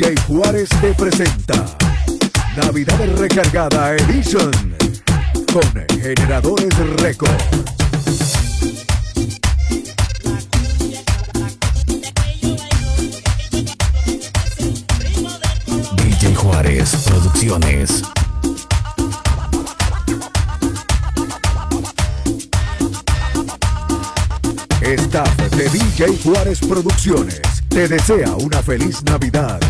DJ Juárez te presenta Navidad Recargada Edition con Generadores Records. DJ Juárez Producciones. Staff de DJ Juárez Producciones te desea una feliz Navidad.